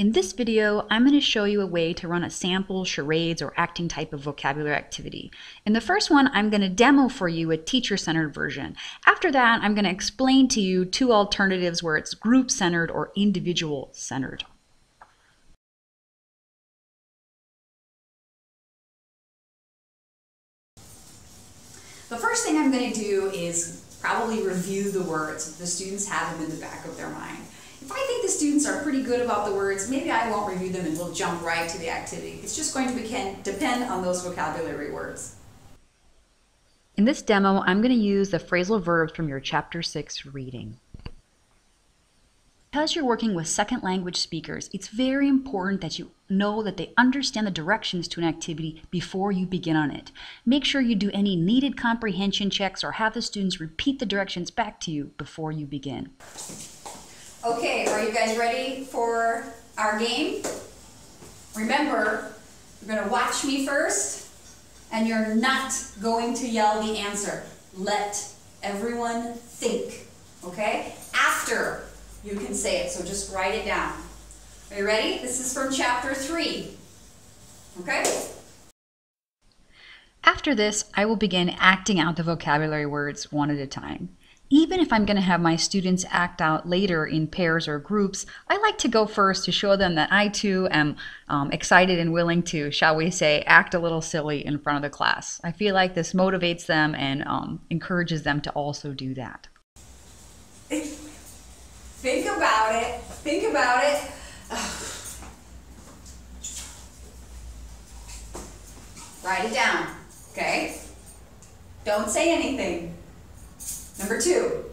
In this video, I'm going to show you a way to run a sample, charades, or acting type of vocabulary activity. In the first one, I'm going to demo for you a teacher-centered version. After that, I'm going to explain to you two alternatives where it's group-centered or individual-centered. The first thing I'm going to do is probably review the words. The students have them in the back of their mind. If I think the students are pretty good about the words, maybe I won't review them and we'll jump right to the activity. It's just going to depend on those vocabulary words. In this demo, I'm going to use the phrasal verbs from your Chapter 6 reading. Because you're working with second language speakers, it's very important that you know that they understand the directions to an activity before you begin on it. Make sure you do any needed comprehension checks or have the students repeat the directions back to you before you begin. Okay, are you guys ready for our game? Remember, you're going to watch me first, and you're not going to yell the answer. Let everyone think, okay? After you can say it, so just write it down. Are you ready? This is from chapter 3, okay? After this, I will begin acting out the vocabulary words one at a time. Even if I'm going to have my students act out later in pairs or groups, I like to go first to show them that I too am um, excited and willing to, shall we say, act a little silly in front of the class. I feel like this motivates them and um, encourages them to also do that. Think about it. Think about it. Write it down, okay? Don't say anything. Number two.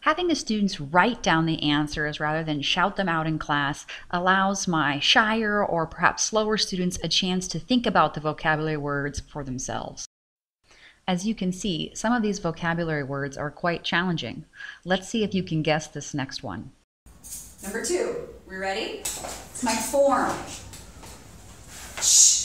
Having the students write down the answers rather than shout them out in class allows my shyer or perhaps slower students a chance to think about the vocabulary words for themselves. As you can see, some of these vocabulary words are quite challenging. Let's see if you can guess this next one. Number two, we ready? It's my form. Shh.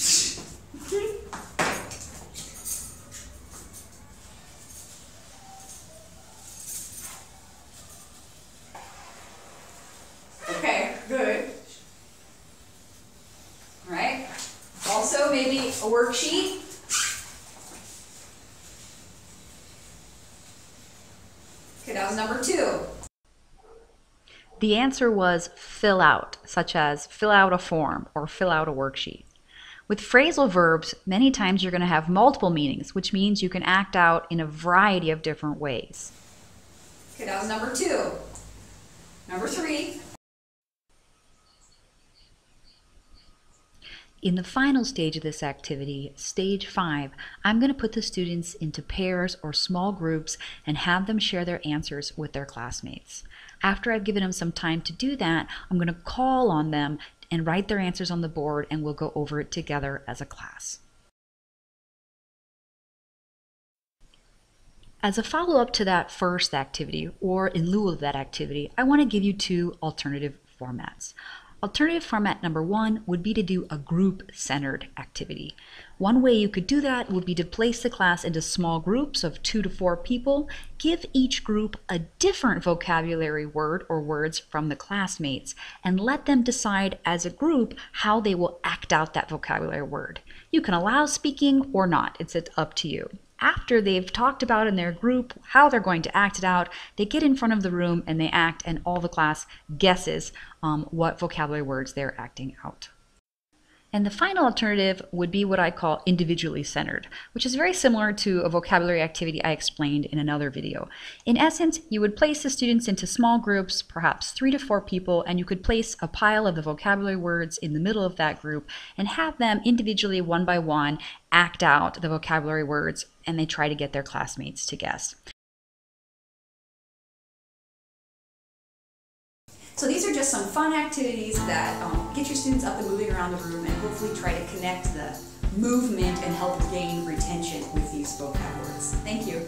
Also, maybe a worksheet. Okay, that was number two. The answer was fill out, such as fill out a form or fill out a worksheet. With phrasal verbs, many times you're going to have multiple meanings, which means you can act out in a variety of different ways. Okay, that was number two. Number three. In the final stage of this activity, stage five, I'm going to put the students into pairs or small groups and have them share their answers with their classmates. After I've given them some time to do that, I'm going to call on them and write their answers on the board and we'll go over it together as a class. As a follow-up to that first activity, or in lieu of that activity, I want to give you two alternative formats. Alternative format number one would be to do a group-centered activity. One way you could do that would be to place the class into small groups of two to four people, give each group a different vocabulary word or words from the classmates, and let them decide as a group how they will act out that vocabulary word. You can allow speaking or not, it's up to you after they've talked about in their group how they're going to act it out, they get in front of the room and they act, and all the class guesses um, what vocabulary words they're acting out. And the final alternative would be what I call individually centered, which is very similar to a vocabulary activity I explained in another video. In essence, you would place the students into small groups, perhaps three to four people, and you could place a pile of the vocabulary words in the middle of that group and have them individually, one by one, act out the vocabulary words and they try to get their classmates to guess. So these are just some fun activities that um, get your students up and moving around the room and hopefully try to connect the movement and help gain retention with these vocab words. Thank you.